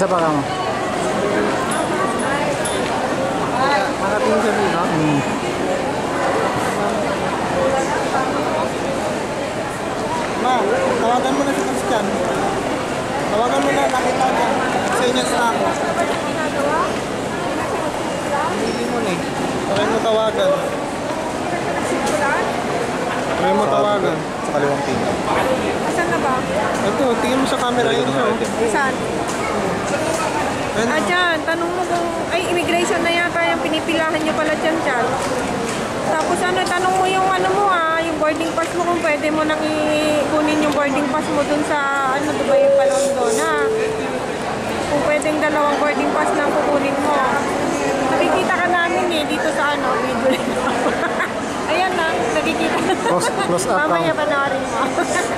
pa, isa pa ka mo. Marating siya dito. Hmm. Ma, tawagan mo na si Christian. Tawagan mo na, nakita niya. Senyas na ako. Hindi mo na eh. Try mo tawagan. Try mo tawagan. Sa kaliwang tingin. Asan na ba? Ito, tingin mo sa camera yun siya. oh. Saan? Ayun, Ah, dyan. Tanong mo kung... Ay, immigration na pinipilahan nyo pala dyan, dyan. Tapos ano, tanong mo yung ano mo ah, yung boarding pass mo kung pwede mo nang ikunin yung boarding pass mo dun sa ano, Dubai pa London ha. Kung pwedeng dalawang boarding pass lang kukunin mo. Nakikita ka namin eh, dito sa ano, video. Ayan na, nakikita. Close, close up Mamaya lang. panoorin mo.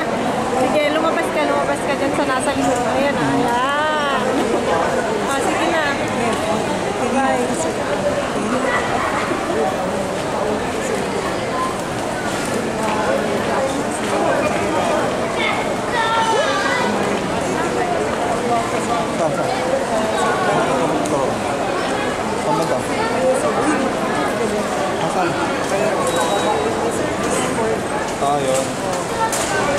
sige, lumabas ka, lumabas ka dyan sa nasa likod. Ayan na, ayan. Ah, sige na. Asan? Ah, yun.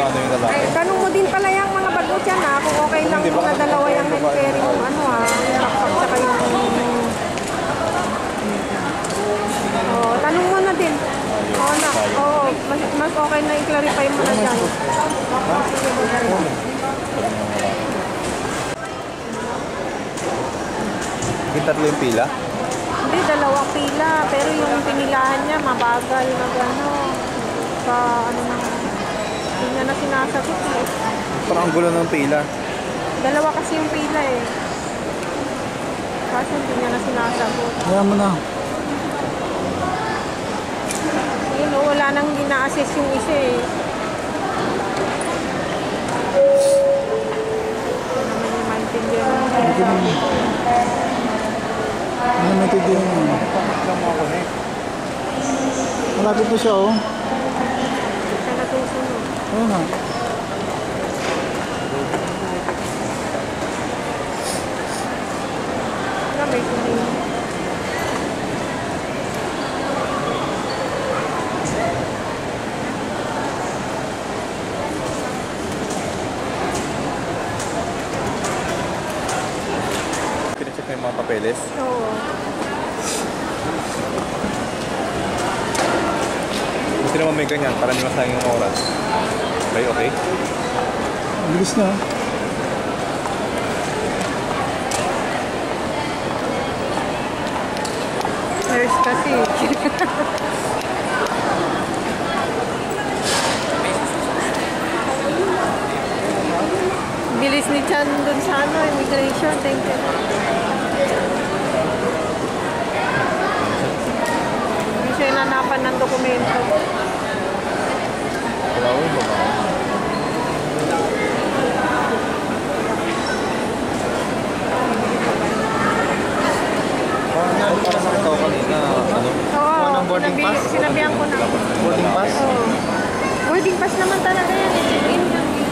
Nag-ano yung lalaki. Ay, tanong mo din pala yung mga bag mo dyan ha, kung okay lang kung na dalawa yung hand carry yung ano ha, yung backpack tsaka yung... Oo, tanong mo na din. Oo na, oo, mas, mas okay na i-clarify mo na dyan. Yung tatlo yung pila? Hindi, dalawang pila, pero yung pinilahan niya, mabagal na gano'n. Sa ano na, na sinasagot eh. Parang ang gulo ng pila. Dalawa kasi yung pila eh. Kaso hindi niya na sinasagot. Kaya mo na. Yun, oh, wala nang gina-assess yung isa eh. Hindi naman ko. Ano may titigyan mo? Malapit na siya, oh. Hindi siya natusunod. Ayun na. Wala, may tumingin. Pinacheck na yung mga papeles. Oo. Buti naman may ganyan para hindi masayang yung oras. Okay, okay? Bilis na. Nurse kasi. Bilis ni Chan dun sa ano, immigration. Thank you. Hindi siya inanapan ng dokumento. Wala ko yung baba. Parang parang nakita ko kanina, ano? Oo, boarding sinabi, pass? sinabihan ko na. Boarding pass? Oo. Boarding pass naman talaga yan. Check-in lang. eh.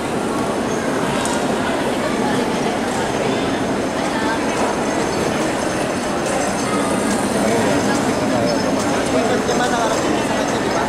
Ikat naman nakarating sa kanya, di ba?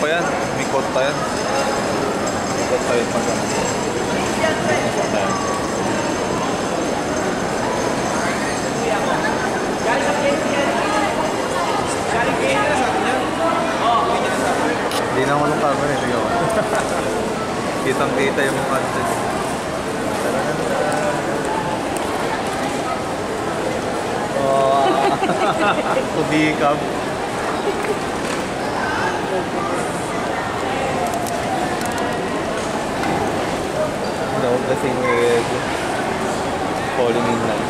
Pa yan. May coat pa yan. May coat pa yan pag ano. Ayan. Hindi na ako ng camera eh. Tingnan mo. Kitang kita yung content. Oh, kubikab. No, kasing with falling in line.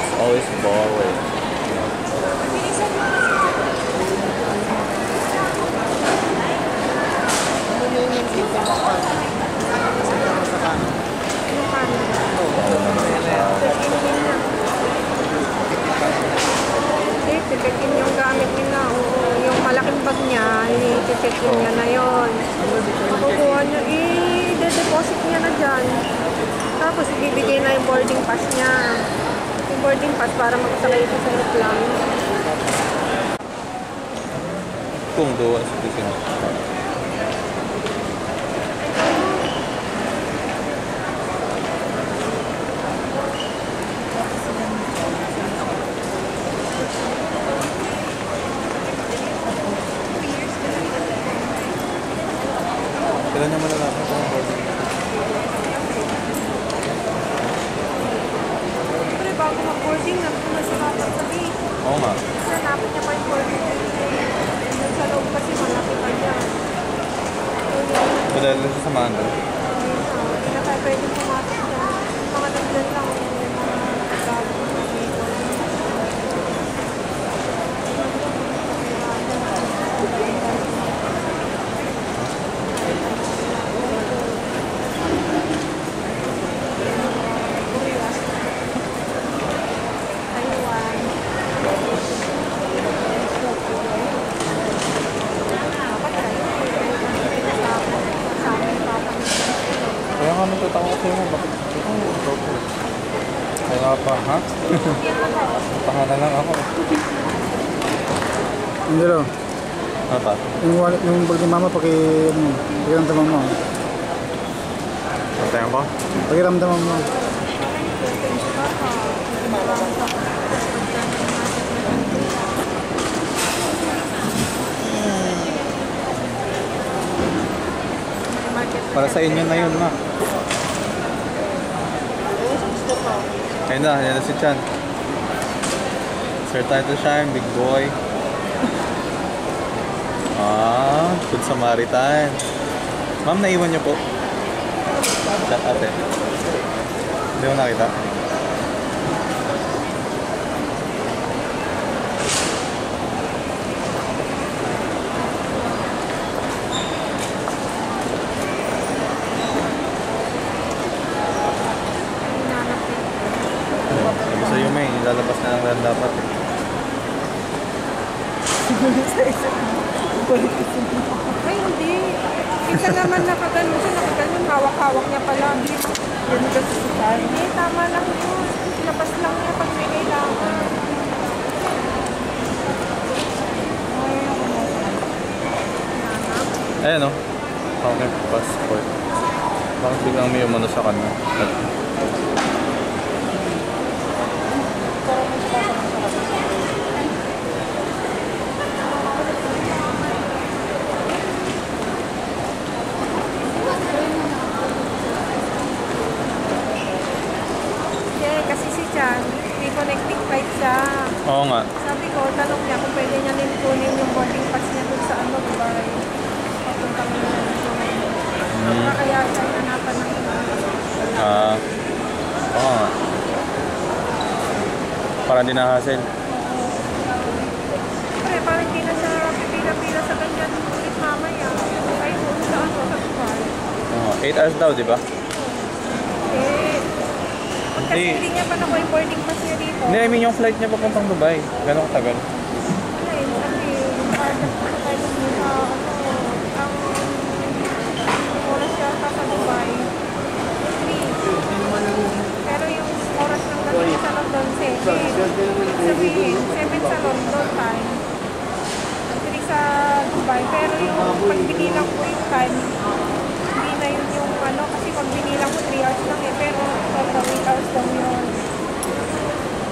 It's always boring. Para makasakay ito sa aeroplane. Kung doon sa tisin. Kailan naman malalaman kung boarding? Siyempre, mag-boarding, nagpumasikapan sa gate. Oo nga. Kasi hanapin niya pa yung. Doon sa loob kasi malapit pa niya. So dahil sa samahan doon. Hindi na tayo pwede pumasok dyan. Yung mga nandyan lang, yung mga nagagawa ng dito. Taiwan. Dapat kayo, kasama kasama yung papa niya. Kaya nga nagtataka ko sa'yo mo, bakit ito? Tropo. Kaya nga pa, ha? Tahanan lang ako. Hindi lo. Ano pa? Yung wallet, yung bag ni mama, paki, ano, pakiramdaman mo. Antayan ko? Pakiramdaman mo. Para sa inyo na yun, ma. Ayun na, yan na si Chan. Sir Title Shine, big boy. Ah, good Samaritan. Ma'am, naiwan niyo po. Chat ate. Hindi mo nakita? Ko. Sabi sa'yo, may, lalabas na lang dapat. eh. Ay, hindi. Isa naman nakaganon siya, nakaganon, hawak-hawak niya pala. Ganun kasi si Carl. Hindi, tama lang yun. Labas lang niya pag may kailangan. Ayan o. Okay, passport. Bakit biglang may umano sa kanya? Hindi, kasi si Chan, may connecting flight siya. Oo nga. Sabi ko, tanong niya kung pwede niya din kunin yung boarding pass niya dun sa ano, Dubai. Papunta mo na Hmm. Kaya siya hanapan ng Ah. Oo nga. Para hindi na-hassle. Siyempre, parang hindi na siya pipila-pila sa ganyan ulit mamaya. Ay, doon sa ano, sa Dubai. Oo. 8 hours daw, di ba? Kasi Hindi. hindi niya pa nakuha yung boarding pass niya dito. Hindi, I mean yung flight niya papuntang Dubai. Gano'ng katagal? Eh, sabi, yung sa tayo sa ano, ang oras yata sa Dubai, 3. Pero yung oras ng gabi sa London, 7. Sabihin, 7 sa London time. time. Pero yung pag binilang ko yung time, hindi na yun yung ano, kasi pag binilang ko 3 hours lang eh, pero sobrang 8 hours lang yun.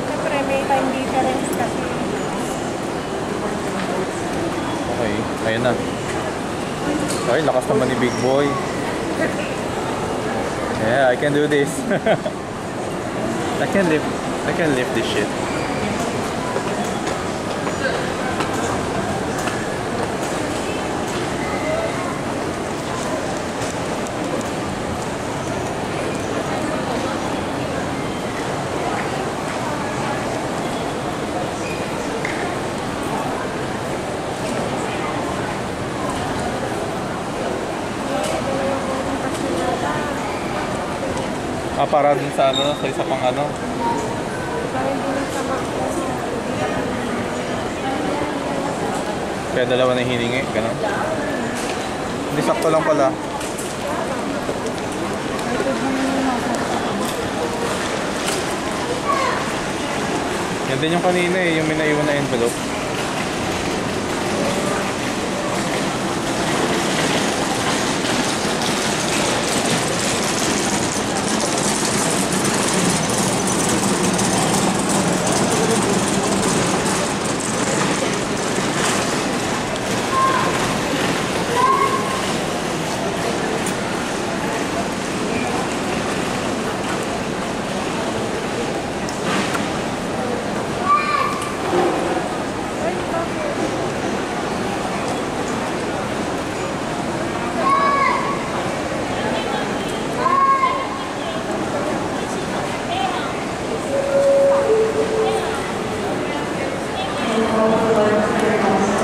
Siyempre may time difference kasi. Okay, ayun na. Ay, lakas naman ni Big Boy. Yeah, I can do this. I can lift, I can lift this shit. Ah, para dun sa ano, sa isa pang ano. Kaya dalawa na hiningi, gano'n. Hindi sakto lang pala. Yan din yung kanina eh, yung may naiwan na envelope.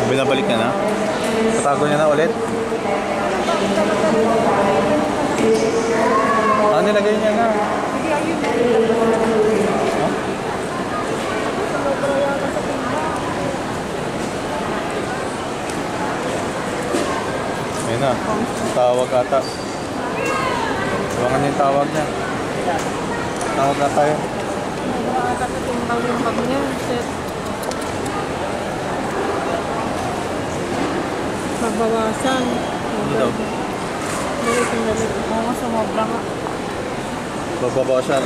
Binabalik niya na. Tatago niya na ulit. Ah, nilagay niya na. Ayun. Na. Tawag ata. Tawagan niya yung tawag niya. Tawag na tayo. Tingnan yung bag niya. Shit. Magbawasan. Ano daw? Oo sumobra nga. Babawas siya.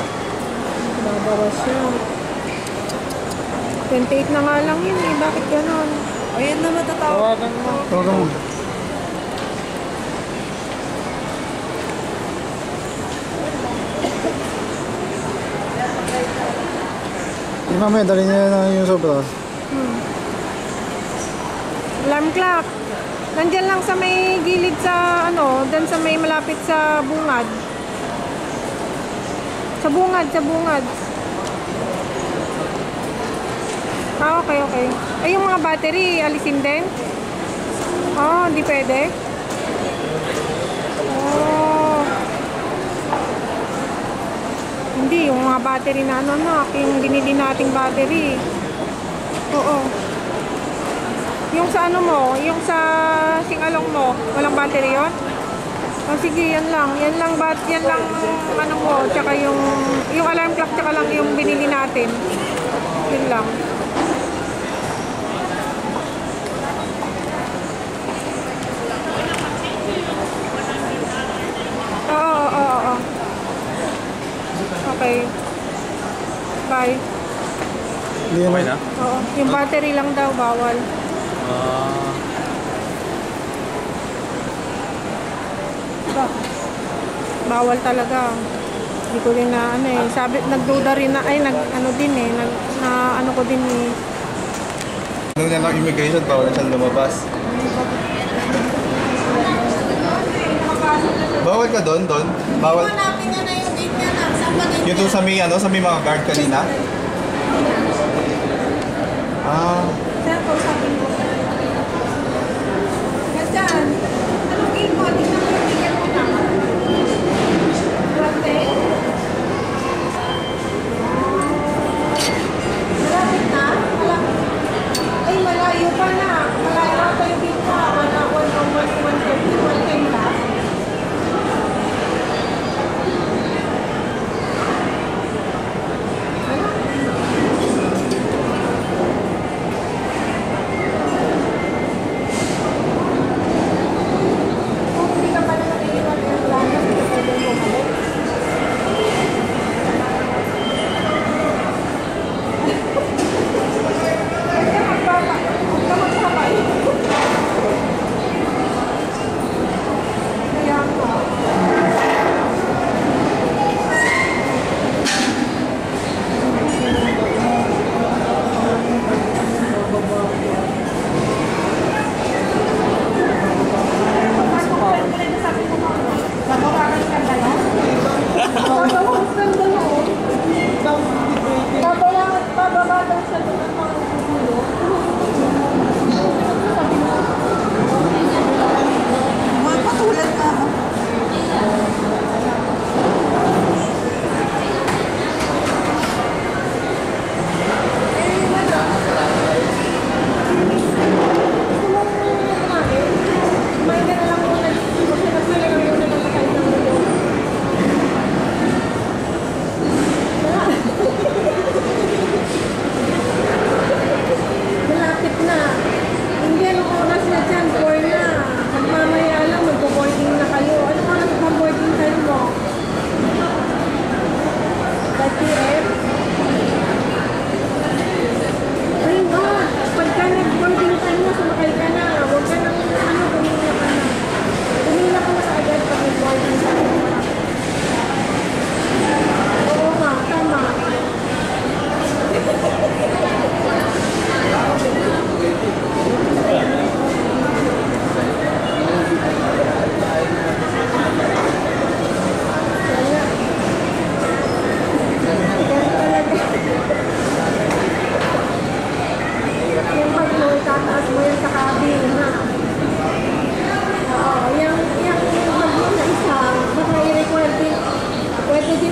28 na nga lang yun eh. Bakit ganon? Ayun na matatawag. Tawagan mo. Tawagan mo. Yung mamaya, dali niya na yung sobra. Alarm clock. Nandyan lang sa may gilid sa ano, dan sa may malapit sa bungad. Sa bungad, sa bungad. Ah, okay, okay. Ay, yung mga battery, alisin din? Oh, hindi pwede? Oh. Hindi, yung mga battery na ano, no, yung binili nating battery. Oo. Yung sa ano mo, yung sa singalong mo, walang battery yon? Oh, sige, yan lang. Yan lang bat, yan lang ano mo, tsaka yung yung alarm clock tsaka lang yung binili natin. Yun lang. Oo, oo, oo, oo. Okay. Bye. Okay na? Oo, yung battery lang daw bawal. Ah, Ba? Bawal talaga. Hindi ko rin na ano eh. Sabi, nagduda rin na, ay nag ano din eh. Nag, na ano ko din eh. Nung yan ang immigration, bawal na siyang lumabas. Bawal ka doon, doon? Bawal? Hanapin niya na yung date niya na. Saan ba date Yung doon sa may, ano, sa may mga guard kanina? Ah,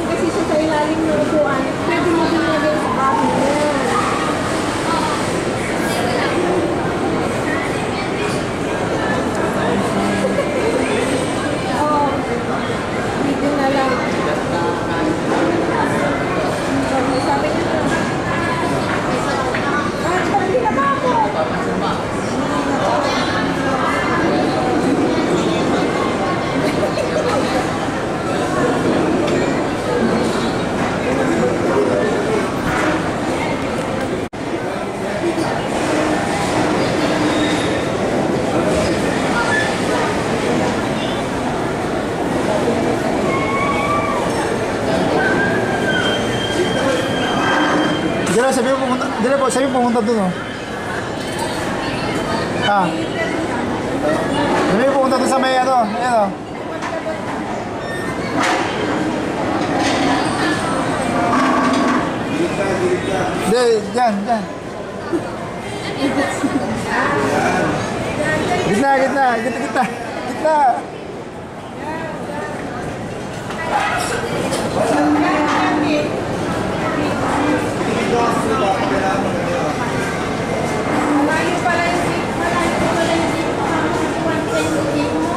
kasi siya sa ilalim ng upuan, pwede mo din lagay sa. Pumunta doon, oh. Sabi mo pumunta doon sa may, ano, ayan, oh. Hindi, dyan, dyan. Gitna, gitna, gitna, gitna. Gitna. Malayo pala yung jeep. Malayo pala yung jeep. One time jeep mo.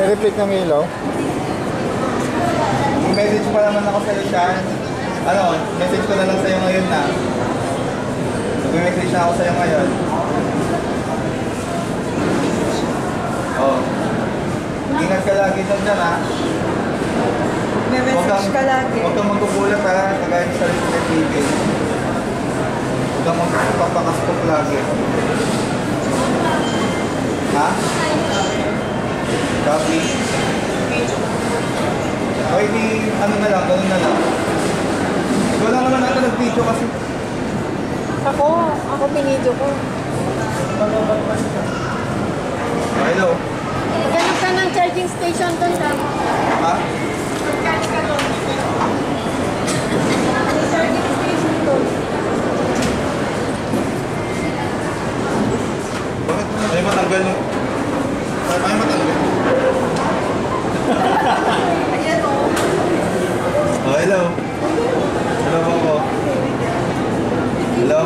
May reflect ng ilaw. Message pa naman ako sa'yo, Sean. Ano, message ko na lang sa'yo ngayon na. Mag-message na ako sa'yo ngayon. Oh. Ingat ka lagi doon dyan, ha? May message kang- ka lagi. Huwag kang magkukulat, ha? Kagaya sa Resident Evil. Huwag kang magpapakaspok lagi. Ha? Copy? O di, ano na lang, ganun na lang. Wala naman ata nag-video kasi. Ako, ako pinidyo ko. Hello? Ganap ka ng charging station doon sa Ha? Ka doon? Charging station doon. Bakit? Ay matanggal no? Ay matanggal. Ayan o. Oh, hello? Hello po po. Hello?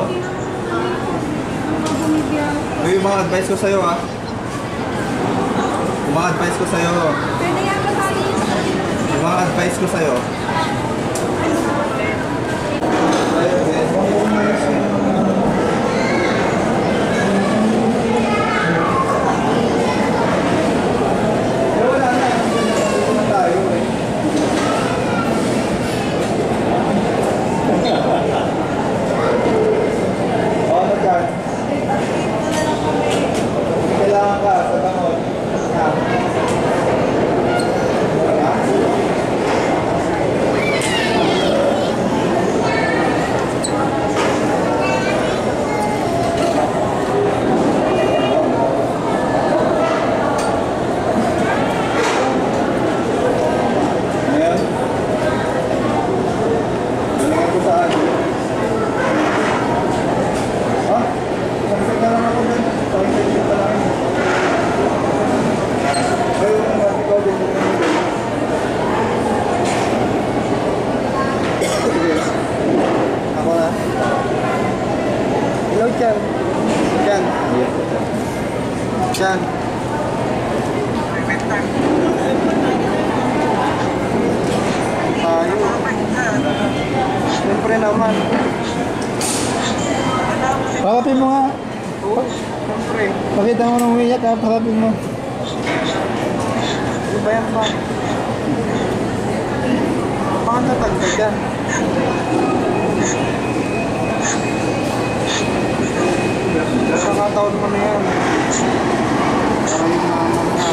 Uy, yung mga advice ko sa'yo ha. Yung mga advice ko sa'yo. Pwede yan ba tayo? Mga advice ko sa'yo. Wala na. Wala na tayo eh. O, ano dyan? Kailangan ka sa bangon. Ha? Ngayon? Galingan ko saan? Ha? Saksik na lang ako dyan. Saksik pa lang. Ayaw mo nga, ikaw din. Sige. Ako na. Hello, Chan. Chan. Chan. Tayo. Siyempre naman. Pakapin mo nga. Oo, Pakita mo nung umiyak ha, pakapin mo. Ano ba yan ba? Baka natagdag yan. Nakakataon mo na yan. Para yung naman na.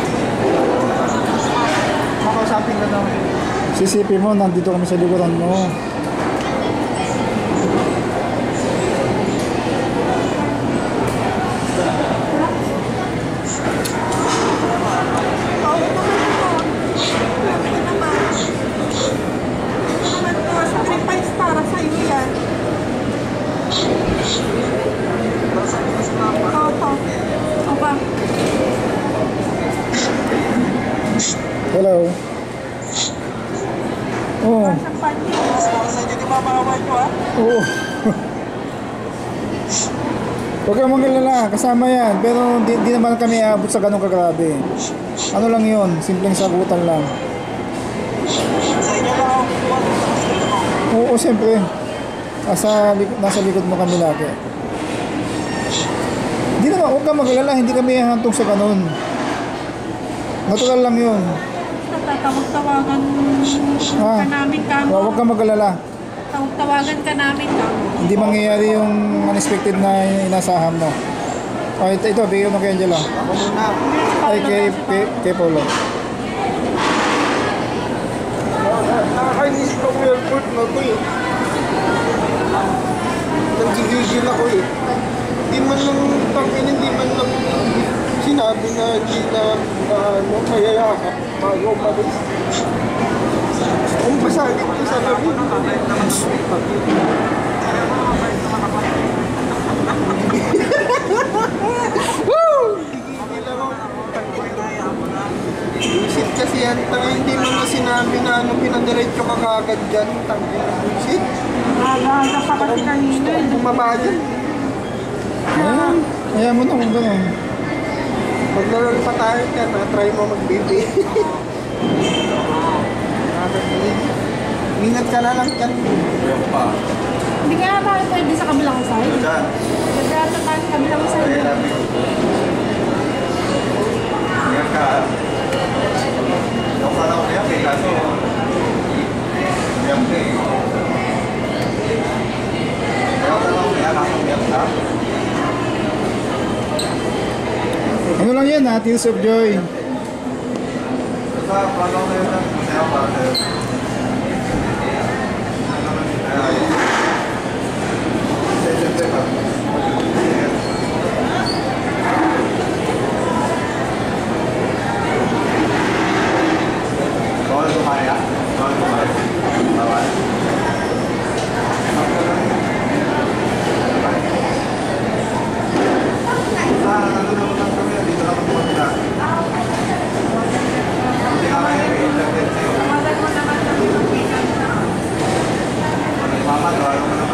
Makausapin ka naman. Sisipin mo, nandito kami sa likuran mo. Naman po, sacrifice para sa iyo yan. Opo. Opo. Hello. Oo. Sa panyo. Sa hindi mabawal ko ah. Oo. Huwag kang magalala, kasama yan. Pero di, di naman kami aabot sa ganong kagrabe. Ano lang yon simpleng sagutan lang. Oo, siyempre. Nasa, nasa likod mo kami lagi. Hindi naman, huwag kang magalala, hindi kami hahantong sa ganon. Natural lang yun. Natatawag-tawagan Ah. ka namin kamo. Huwag kang magalala. tawagan ka namin lang. Hindi mangyayari yung unexpected na inasahan mo. O, ito, ito bigyan mo kay Angelo. Ako muna. Ay, kay, kay, kay Paulo. Nakakainis ko yung airport na ko eh. Nagigigil ako eh. Di man lang man sinabi na hindi na ano, mayayakap bago umalis. Kung basagin ko sa gabi. Woo! Bullshit kasi yan. Tanga, hindi mo na sinabi na ano, pinadiretso ka kagad dyan. Tangin na bullshit. Aga-aga pa kasi kanina. Kung bumaba dyan, Ayan. Ayan mo na kung gano'n. Pag nalalpatahin ka na, try mo mag-BB. Ingat ka na lang dyan. Yung pa. Hindi kaya tayo pwede sa kabilang side. Diyan. Pwede ata tayo sa kabilang side. Kaya yun. Ingat ka. Yung pala ko niya, may kaso. Umiyak ka eh. Kaya pala ko niya, kaso umiyak ka. Ano lang yan ha, Tears of Joy. Basta, pala ko yun. Masaya para sa'yo. Kaya, siyempre, pag Bawal kumaya? Bawal kumaya? Bawal? Ah, nandun naman lang kami. Dito lang kami magkita. Hindi nga kaya may emergency. Mama,